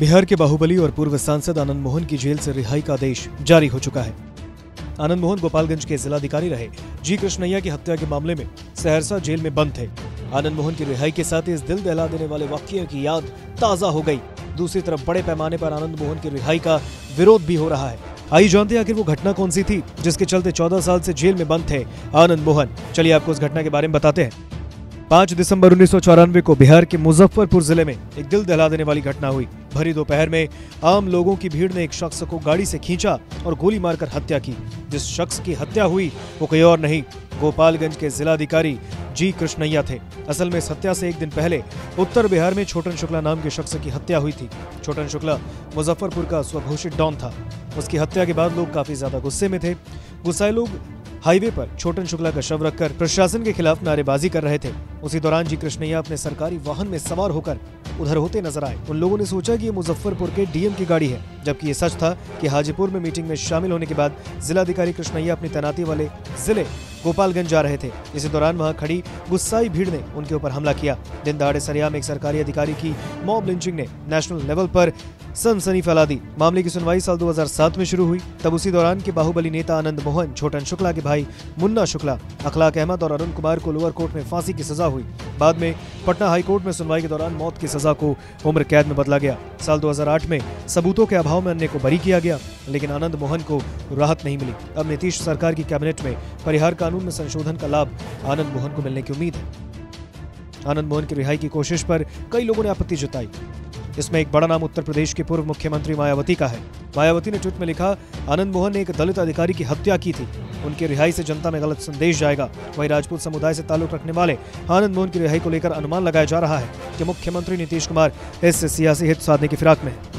बिहार के बाहुबली और पूर्व सांसद आनंद मोहन की जेल से रिहाई का आदेश जारी हो चुका है। आनंद मोहन गोपालगंज के जिलाधिकारी रहे। जी कृष्णैया की हत्या के मामले में सहरसा जेल में बंद थे। आनंद मोहन की रिहाई के साथ इस दिल दहला देने वाले वाक्य की याद ताज़ा हो गई। दूसरी तरफ़ बड़े पैमाने पर आनंद मोहन की रिहाई का विरोध भी हो रहा है। आई जानते हैं आखिर वो घटना कौन सी थी, जिसके चलते 14 साल से जेल में बंद थे आनंद मोहन। चलिए आपको उस घटना के बारे में बताते हैं। पाँच दिसंबर उन्नीस को बिहार के मुजफ्फरपुर ज़िले में एक दिल दहला देने वाली घटना हुई। भरी दोपहर में आम लोगों की भीड़ ने एक शख्स को गाड़ी से खींचा और गोली मारकर हत्या की। जिस शख्स की हत्या हुई, वो कोई और नहीं, गोपालगंज के जिलाधिकारी जी कृष्णैया थे। असल में इस हत्या से एक दिन पहले उत्तर बिहार में छोटन शुक्ला नाम के शख्स की हत्या हुई थी। छोटन शुक्ला मुजफ्फरपुर का स्वघोषित डॉन था। उसकी हत्या के बाद लोग काफ़ी ज़्यादा गुस्से में थे। गुस्साए लोग हाईवे पर छोटन शुक्ला का शव रखकर प्रशासन के खिलाफ नारेबाजी कर रहे थे। उसी दौरान जी कृष्णैया अपने सरकारी वाहन में सवार होकर उधर होते नज़र आए। उन लोगों ने सोचा कि ये मुजफ्फरपुर के डीएम की गाड़ी है, जबकि ये सच था कि हाजीपुर में मीटिंग में शामिल होने के बाद जिलाधिकारी कृष्णैया अपनी तैनाती वाले ज़िले गोपालगंज जा रहे थे। इसी दौरान वहाँ खड़ी गुस्साई भीड़ ने उनके ऊपर हमला किया। दिन दहाड़े सरिया में एक सरकारी अधिकारी की मॉब लिंचिंग ने नेशनल लेवल पर सनसनी फैला दी। मामले की सुनवाई साल 2007 में शुरू हुई। तब उसी दौरान के बाहुबली नेता आनंद मोहन, छोटन शुक्ला के भाई मुन्ना शुक्ला, अखलाक अहमद और अरुण कुमार को लोअर कोर्ट में फांसी की सजा हुई। बाद में पटना हाई कोर्ट में सुनवाई के दौरान मौत की सजा को उम्र कैद में बदला गया। साल 2008 में सबूतों के अभाव में अन्य को बरी किया गया, लेकिन आनंद मोहन को राहत नहीं मिली। अब नीतीश सरकार की कैबिनेट में परिहार कानून में संशोधन का लाभ आनंद मोहन को मिलने की उम्मीद है। आनंद मोहन की रिहाई की कोशिश पर कई लोगों ने आपत्ति जताई। इसमें एक बड़ा नाम उत्तर प्रदेश के पूर्व मुख्यमंत्री मायावती का है। मायावती ने ट्वीट में लिखा, आनंद मोहन ने एक दलित अधिकारी की हत्या की थी। उनकी रिहाई से जनता में गलत संदेश जाएगा। वही राजपूत समुदाय से ताल्लुक रखने वाले आनंद मोहन की रिहाई को लेकर अनुमान लगाया जा रहा है कि मुख्यमंत्री नीतीश कुमार इससे सियासी हित साधने की फिराक में है।